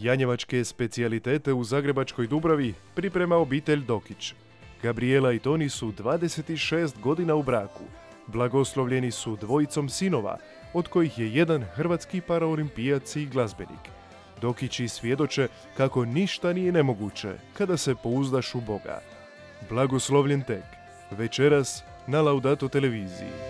Janjevačke specijalitete u Zagrebačkoj Dubravi priprema obitelj Dokić. Gabriela i Toni su 26 godina u braku. Blagoslovljeni su dvojicom sinova, od kojih je jedan hrvatski paraolimpijac i glazbenik. Dokići svjedoče kako ništa nije nemoguće kada se pouzdaš u Boga. Blagoslovljen tek, večeras na Laudato televiziji.